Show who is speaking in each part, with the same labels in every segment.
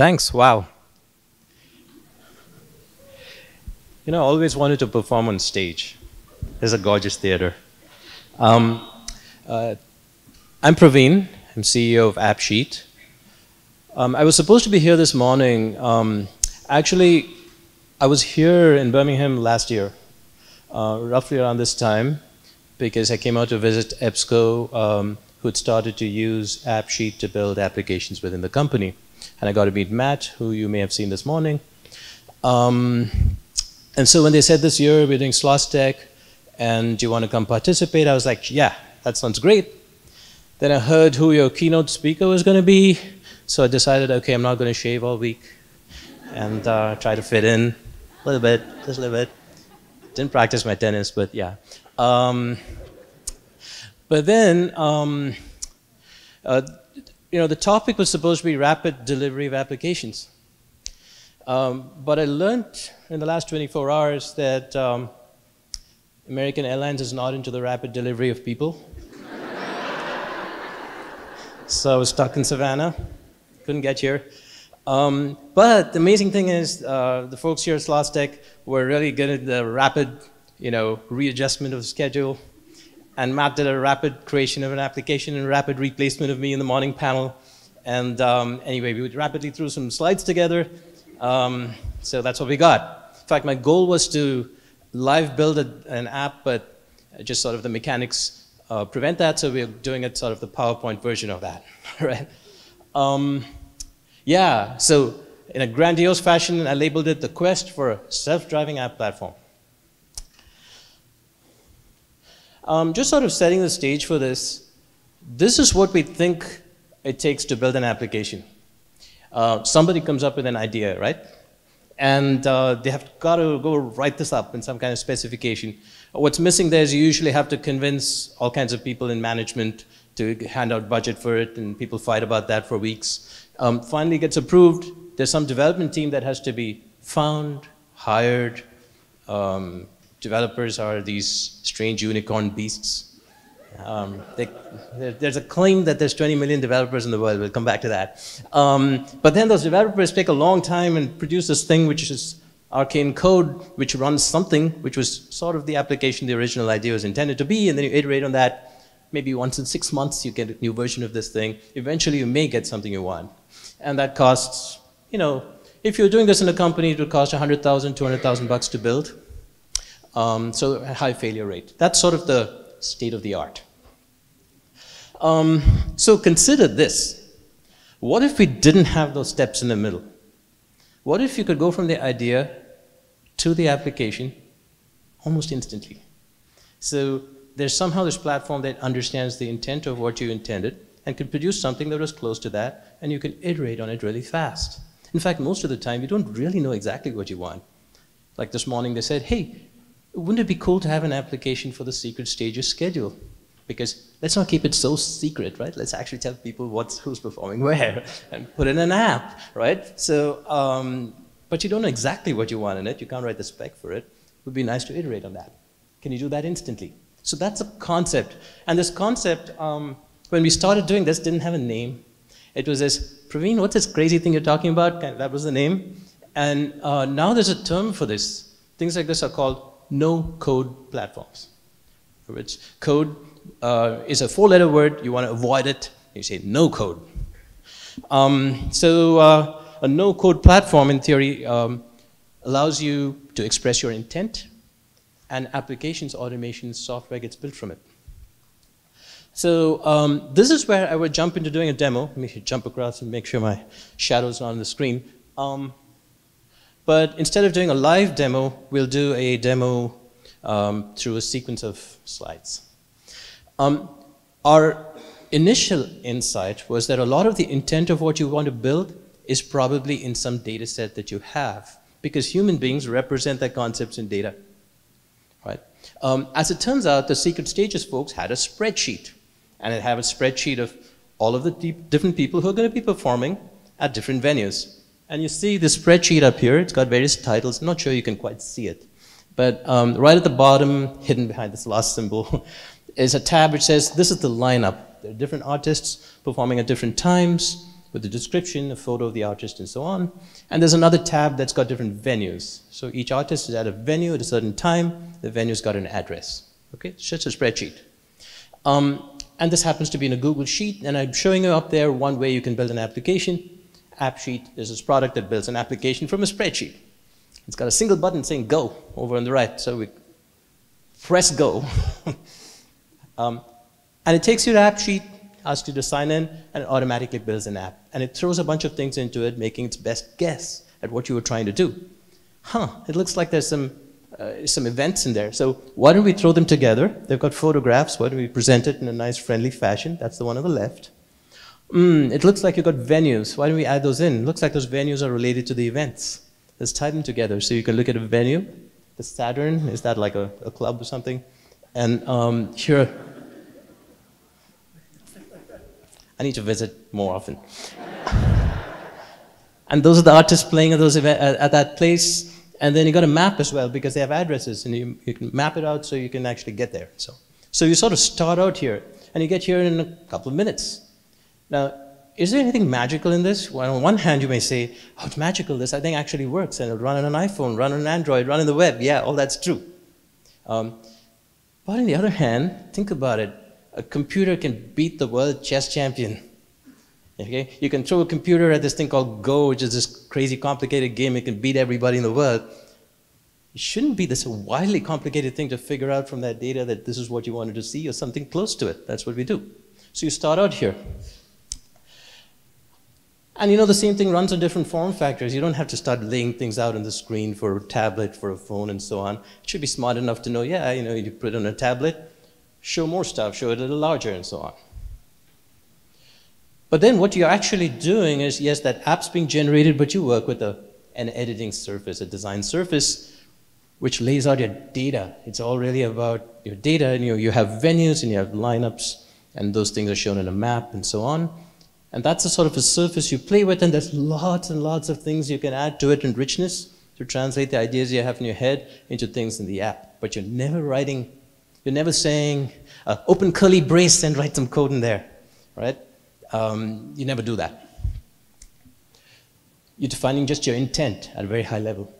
Speaker 1: Thanks. Wow. You know, I always wanted to perform on stage. There's a gorgeous theater. Um, uh, I'm Praveen. I'm CEO of AppSheet. Um, I was supposed to be here this morning. Um, actually, I was here in Birmingham last year, uh, roughly around this time, because I came out to visit EBSCO, um, who had started to use AppSheet to build applications within the company. And I got to meet Matt, who you may have seen this morning. Um, and so when they said this year we're doing Sloss Tech, and do you want to come participate? I was like, yeah, that sounds great. Then I heard who your keynote speaker was going to be, so I decided, okay, I'm not going to shave all week and uh, try to fit in a little bit, just a little bit. Didn't practice my tennis, but yeah. Um, but then, um, uh, you know, the topic was supposed to be rapid delivery of applications. Um, but I learned in the last 24 hours that um, American Airlines is not into the rapid delivery of people. so I was stuck in Savannah, couldn't get here. Um, but the amazing thing is uh, the folks here at Sloss Tech were really good at the rapid, you know, readjustment of schedule. And Matt did a rapid creation of an application and rapid replacement of me in the morning panel. And um, anyway, we rapidly threw some slides together. Um, so that's what we got. In fact, my goal was to live build a, an app, but just sort of the mechanics uh, prevent that. So we're doing it sort of the PowerPoint version of that, right? Um, yeah, so in a grandiose fashion, I labeled it the quest for a self-driving app platform. Um, just sort of setting the stage for this, this is what we think it takes to build an application. Uh, somebody comes up with an idea, right? And uh, they have got to go write this up in some kind of specification. What's missing there is you usually have to convince all kinds of people in management to hand out budget for it, and people fight about that for weeks. Um, finally gets approved, there's some development team that has to be found, hired, um, developers are these strange unicorn beasts. Um, they, there's a claim that there's 20 million developers in the world. We'll come back to that. Um, but then those developers take a long time and produce this thing which is arcane code, which runs something which was sort of the application the original idea was intended to be, and then you iterate on that. Maybe once in six months you get a new version of this thing. Eventually you may get something you want. And that costs, you know, if you're doing this in a company, it would cost 100,000, 200,000 bucks to build. Um, so high failure rate. That's sort of the state of the art. Um, so consider this. What if we didn't have those steps in the middle? What if you could go from the idea to the application almost instantly? So there's somehow this platform that understands the intent of what you intended and can produce something that was close to that, and you can iterate on it really fast. In fact, most of the time, you don't really know exactly what you want. Like this morning, they said, hey, wouldn't it be cool to have an application for the secret stages schedule? Because let's not keep it so secret, right? Let's actually tell people what's, who's performing where and put in an app, right? So, um, but you don't know exactly what you want in it. You can't write the spec for it. It would be nice to iterate on that. Can you do that instantly? So that's a concept. And this concept, um, when we started doing this, didn't have a name. It was this, Praveen, what's this crazy thing you're talking about? That was the name. And uh, now there's a term for this. Things like this are called no-code platforms, which code uh, is a four-letter word. You want to avoid it. You say no code. Um, so uh, a no-code platform, in theory, um, allows you to express your intent, and applications automation software gets built from it. So um, this is where I would jump into doing a demo. Let me jump across and make sure my shadow's not on the screen. Um, but instead of doing a live demo, we'll do a demo um, through a sequence of slides. Um, our initial insight was that a lot of the intent of what you want to build is probably in some data set that you have, because human beings represent their concepts in data. Right? Um, as it turns out, the Secret Stages folks had a spreadsheet, and it had a spreadsheet of all of the different people who are going to be performing at different venues. And you see the spreadsheet up here, it's got various titles. I'm not sure you can quite see it. But um, right at the bottom, hidden behind this last symbol, is a tab which says this is the lineup. There are different artists performing at different times. with the description, a photo of the artist, and so on. And there's another tab that's got different venues. So each artist is at a venue at a certain time. The venue's got an address. Okay, it's just a spreadsheet. Um, and this happens to be in a Google Sheet, and I'm showing you up there one way you can build an application. AppSheet is this product that builds an application from a spreadsheet. It's got a single button saying go over on the right. So we press go. um, and it takes you to AppSheet, asks you to sign in, and it automatically builds an app. And it throws a bunch of things into it, making its best guess at what you were trying to do. Huh, it looks like there's some, uh, some events in there. So why don't we throw them together? They've got photographs. Why don't we present it in a nice, friendly fashion? That's the one on the left. Mm, it looks like you've got venues. Why don't we add those in? Looks like those venues are related to the events. Let's tie them together. So you can look at a venue. The Saturn, is that like a, a club or something? And um, here, I need to visit more often. and those are the artists playing at, those event, at, at that place. And then you got a map as well because they have addresses and you, you can map it out so you can actually get there. So, so you sort of start out here and you get here in a couple of minutes. Now, is there anything magical in this? Well, on one hand, you may say, oh, it's magical. This, I think, actually works. And it'll run on an iPhone, run on an Android, run on the web. Yeah, all that's true. Um, but on the other hand, think about it a computer can beat the world chess champion. Okay? You can throw a computer at this thing called Go, which is this crazy complicated game. It can beat everybody in the world. It shouldn't be this wildly complicated thing to figure out from that data that this is what you wanted to see or something close to it. That's what we do. So you start out here. And you know, the same thing runs on different form factors. You don't have to start laying things out on the screen for a tablet, for a phone, and so on. It should be smart enough to know, yeah, you know, you put it on a tablet, show more stuff, show it a little larger, and so on. But then what you're actually doing is, yes, that app's being generated, but you work with a, an editing surface, a design surface, which lays out your data. It's all really about your data, and you, know, you have venues, and you have lineups, and those things are shown in a map, and so on. And that's a sort of a surface you play with, and there's lots and lots of things you can add to it in richness to translate the ideas you have in your head into things in the app. But you're never writing you're never saying, uh, open curly brace and write some code in there, right? Um, you never do that. You're defining just your intent at a very high level.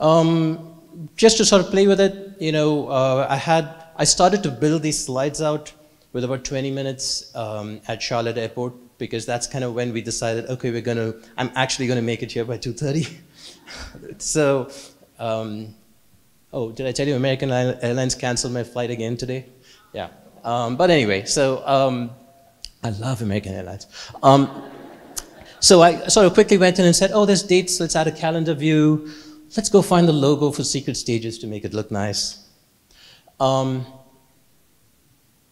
Speaker 1: Um, just to sort of play with it, you know, uh, I had, I started to build these slides out with about 20 minutes um, at Charlotte Airport because that's kind of when we decided, okay, we're gonna, I'm actually gonna make it here by 2.30. so um, Oh, did I tell you American Airlines canceled my flight again today? Yeah. Um, but anyway, so um, I love American Airlines. Um, so I sort of quickly went in and said, oh, there's dates, let's add a calendar view. Let's go find the logo for Secret Stages to make it look nice. Um,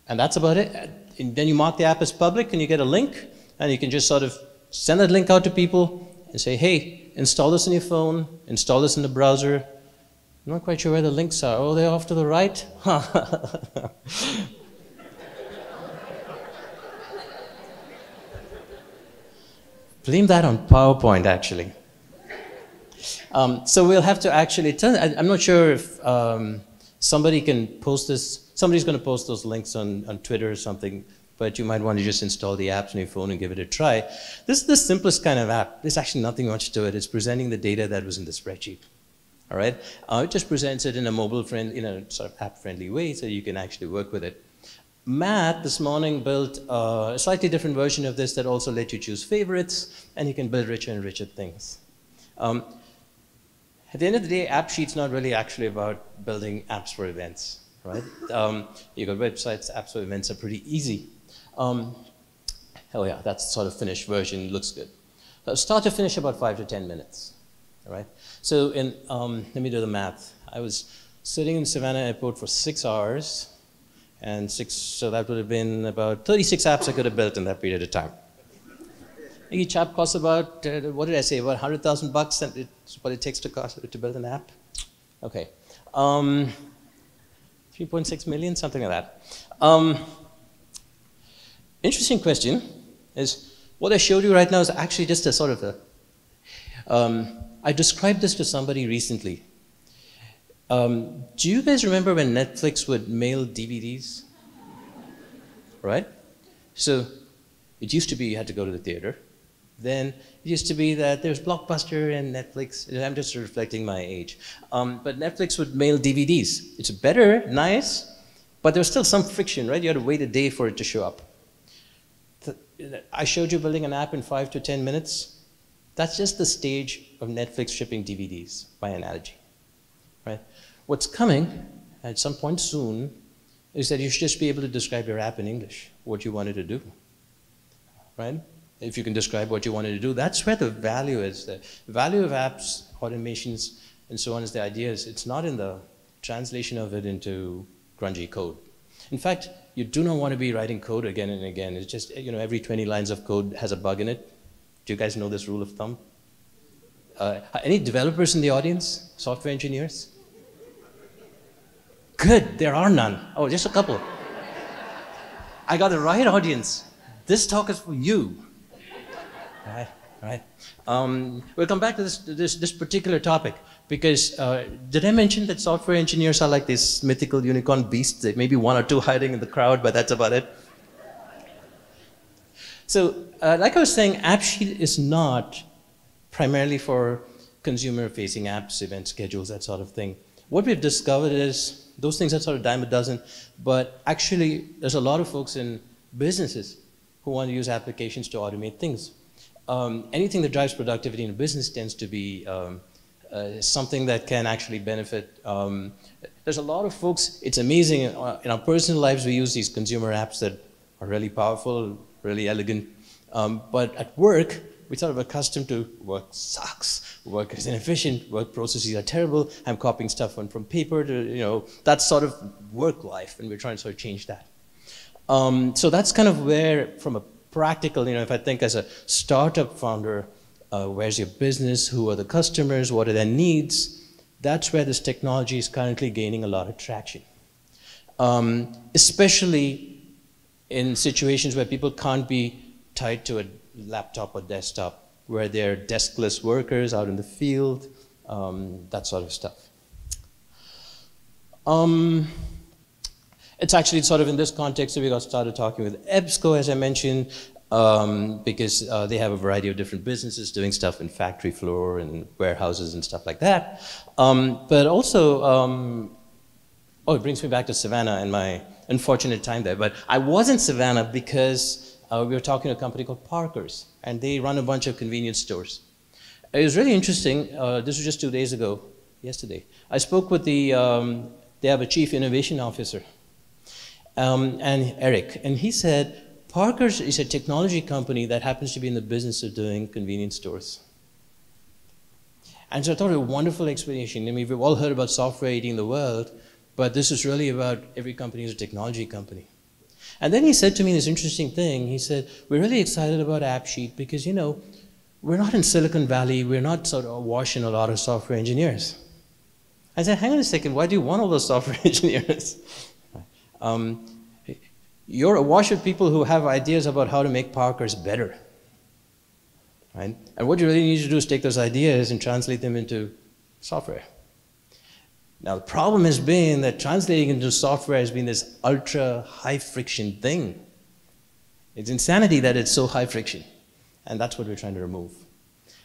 Speaker 1: and that's about it. And then you mark the app as public and you get a link and you can just sort of send that link out to people and say, hey, install this on your phone, install this in the browser, I'm not quite sure where the links are. Oh, they're off to the right? Blame that on PowerPoint, actually. Um, so we'll have to actually tell, I, am not sure if um, somebody can post this, somebody's going to post those links on, on Twitter or something, but you might want to just install the apps on your phone and give it a try. This is the simplest kind of app. There's actually nothing much to it. It's presenting the data that was in the spreadsheet all right? Uh, it just presents it in a mobile friend, in a sort of app-friendly way so you can actually work with it. Matt this morning built a slightly different version of this that also let you choose favorites, and you can build richer and richer things. Um, at the end of the day, AppSheet's not really actually about building apps for events, right? Um, you got websites, apps for events are pretty easy. Um, oh yeah, that's sort of finished version, looks good. So start to finish about five to 10 minutes, all right? So in, um, let me do the math. I was sitting in Savannah Airport for six hours, and six, so that would have been about 36 apps I could have built in that period of time. Each app costs about, uh, what did I say, about 100,000 bucks, and it's what it takes to, cost, to build an app? Okay. Um, 3.6 million, something like that. Um, interesting question is, what I showed you right now is actually just a sort of a, um, I described this to somebody recently. Um, do you guys remember when Netflix would mail DVDs? Right? So It used to be you had to go to the theater. Then it used to be that there's Blockbuster and Netflix. I'm just reflecting my age. Um, but Netflix would mail DVDs. It's better, nice, but there's still some friction, right? You had to wait a day for it to show up. I showed you building an app in five to 10 minutes. That's just the stage of Netflix shipping DVDs, by analogy, right? What's coming at some point soon is that you should just be able to describe your app in English, what you wanted to do, right? If you can describe what you wanted to do, that's where the value is. The value of apps, automations, and so on is the idea it's not in the translation of it into grungy code. In fact, you do not want to be writing code again and again. It's just, you know, every 20 lines of code has a bug in it. Do you guys know this rule of thumb? Uh, any developers in the audience? Software engineers? Good, there are none. Oh, just a couple. I got the right audience. This talk is for you. Right, right. Um, we'll come back to this, this, this particular topic because uh, did I mention that software engineers are like these mythical unicorn beasts? There may be one or two hiding in the crowd, but that's about it. So, uh, like I was saying, AppSheet is not primarily for consumer-facing apps, event schedules, that sort of thing. What we've discovered is those things are sort of dime a dozen, but actually there's a lot of folks in businesses who want to use applications to automate things. Um, anything that drives productivity in a business tends to be um, uh, something that can actually benefit. Um, there's a lot of folks, it's amazing, uh, in our personal lives we use these consumer apps that are really powerful, really elegant, um, but at work, we're sort of accustomed to work sucks, work is inefficient, work processes are terrible, I'm copying stuff from, from paper to, you know, that's sort of work life, and we're trying to sort of change that. Um, so that's kind of where, from a practical, you know, if I think as a startup founder, uh, where's your business, who are the customers, what are their needs, that's where this technology is currently gaining a lot of traction. Um, especially in situations where people can't be tied to a laptop or desktop, where they're deskless workers out in the field, um, that sort of stuff. Um, it's actually sort of in this context that we got started talking with EBSCO, as I mentioned, um, because uh, they have a variety of different businesses doing stuff in factory floor and warehouses and stuff like that. Um, but also, um, oh, it brings me back to Savannah and my unfortunate time there. But I was in Savannah because uh, we were talking to a company called Parker's, and they run a bunch of convenience stores. It was really interesting. Uh, this was just two days ago, yesterday. I spoke with the, um, they have a chief innovation officer, um, and Eric, and he said, Parker's is a technology company that happens to be in the business of doing convenience stores. And so I thought it was a wonderful explanation. I mean, we've all heard about software eating the world, but this is really about every company is a technology company. And then he said to me this interesting thing. He said, we're really excited about AppSheet because, you know, we're not in Silicon Valley. We're not sort of washing a lot of software engineers. I said, hang on a second. Why do you want all those software engineers? Um, you're awash of people who have ideas about how to make Parkers better. Right? And what you really need to do is take those ideas and translate them into software. Now, the problem has been that translating into software has been this ultra high friction thing. It's insanity that it's so high friction. And that's what we're trying to remove.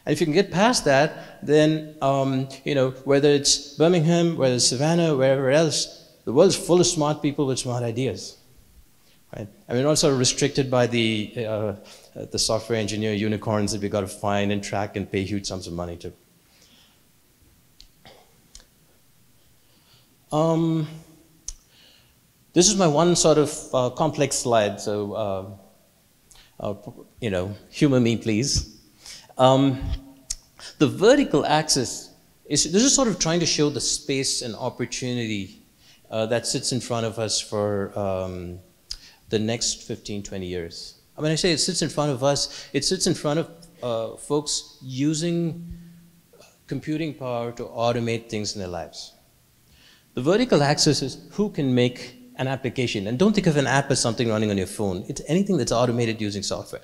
Speaker 1: And if you can get past that, then, um, you know, whether it's Birmingham, whether it's Savannah, wherever else, the world's full of smart people with smart ideas. Right? We're also restricted by the, uh, the software engineer unicorns that we've got to find and track and pay huge sums of money to. Um, this is my one sort of uh, complex slide, so uh, uh you know, humor me, please. Um, the vertical axis is this is sort of trying to show the space and opportunity uh, that sits in front of us for um, the next 15, 20 years. I mean, I say it sits in front of us, it sits in front of uh, folks using computing power to automate things in their lives. The vertical axis is who can make an application. And don't think of an app as something running on your phone. It's anything that's automated using software.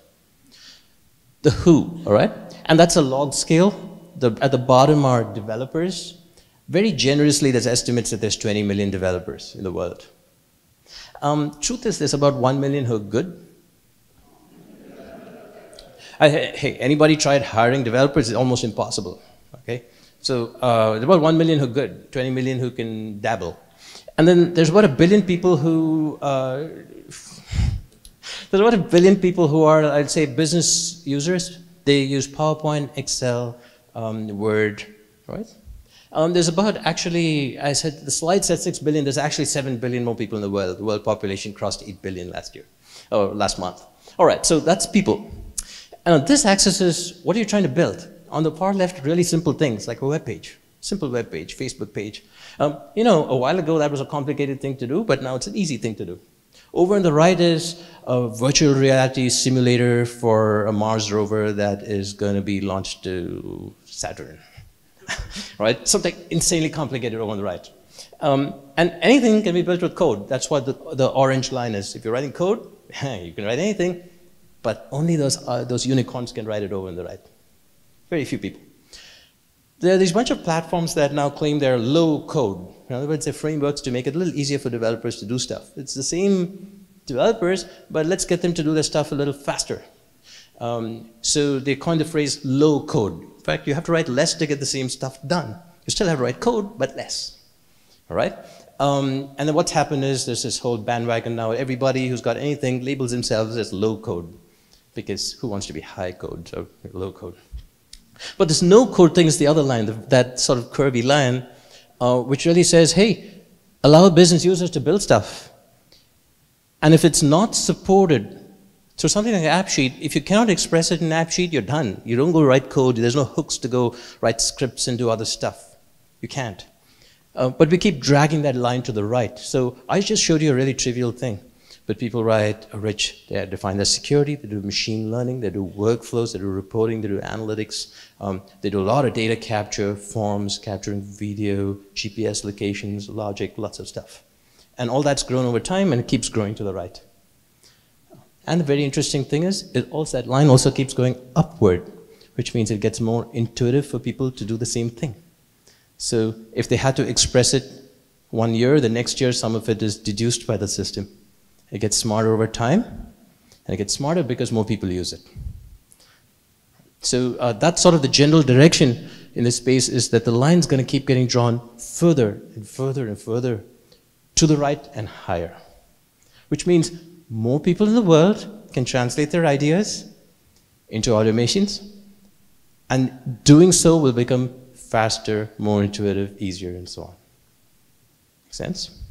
Speaker 1: The who, all right? And that's a log scale. The, at the bottom are developers. Very generously, there's estimates that there's 20 million developers in the world. Um, truth is, there's about 1 million who are good. I, hey, anybody tried hiring developers? It's almost impossible. Okay, so uh, there's about one million who are good, 20 million who can dabble, and then there's about a billion people who. Uh, there's about a billion people who are, I'd say, business users. They use PowerPoint, Excel, um, Word, right? Um, there's about actually, I said the slide said 6 billion, there's actually 7 billion more people in the world. The world population crossed 8 billion last year, or last month. All right, so that's people. And this axis is what are you trying to build? On the far left, really simple things like a web page, simple web page, Facebook page. Um, you know, a while ago that was a complicated thing to do, but now it's an easy thing to do. Over on the right is a virtual reality simulator for a Mars rover that is going to be launched to Saturn. right? Something insanely complicated over on the right. Um, and anything can be built with code. That's what the, the orange line is. If you're writing code, you can write anything, but only those, uh, those unicorns can write it over on the right. Very few people. There are these bunch of platforms that now claim they're low code. In other words, they're frameworks to make it a little easier for developers to do stuff. It's the same developers, but let's get them to do their stuff a little faster. Um, so they coined the phrase low code. Fact, you have to write less to get the same stuff done. You still have to write code, but less. All right? Um, and then what's happened is there's this whole bandwagon now. Everybody who's got anything labels themselves as low code because who wants to be high code or low code? But this no code thing is the other line, that sort of curvy line, uh, which really says, hey, allow business users to build stuff. And if it's not supported so something like AppSheet, if you cannot express it in AppSheet, you're done. You don't go write code. There's no hooks to go write scripts and do other stuff. You can't. Uh, but we keep dragging that line to the right. So I just showed you a really trivial thing. But people write a rich, they define their security, they do machine learning, they do workflows, they do reporting, they do analytics. Um, they do a lot of data capture, forms, capturing video, GPS locations, logic, lots of stuff. And all that's grown over time and it keeps growing to the right. And the very interesting thing is, it also, that line also keeps going upward, which means it gets more intuitive for people to do the same thing. So if they had to express it one year, the next year some of it is deduced by the system. It gets smarter over time, and it gets smarter because more people use it. So uh, that's sort of the general direction in this space is that the line is going to keep getting drawn further and further and further to the right and higher. Which means more people in the world can translate their ideas into automations, and doing so will become faster, more intuitive, easier, and so on. Make sense?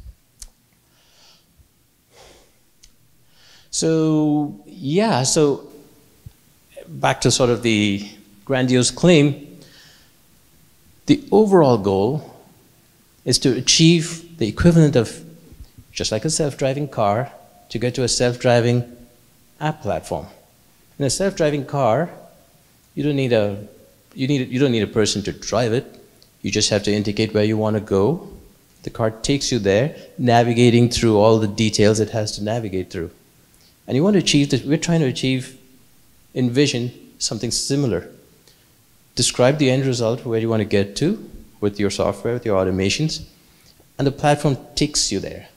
Speaker 1: So, yeah, so back to sort of the grandiose claim, the overall goal is to achieve the equivalent of, just like a self-driving car, to get to a self-driving app platform. In a self-driving car, you don't need a you need you don't need a person to drive it. You just have to indicate where you want to go. The car takes you there, navigating through all the details it has to navigate through. And you want to achieve this. We're trying to achieve, envision something similar. Describe the end result where you want to get to with your software, with your automations, and the platform takes you there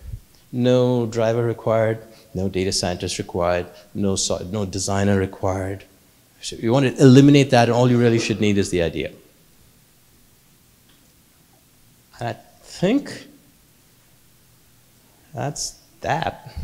Speaker 1: no driver required, no data scientist required, no, no designer required. So you want to eliminate that, and all you really should need is the idea. I think that's that.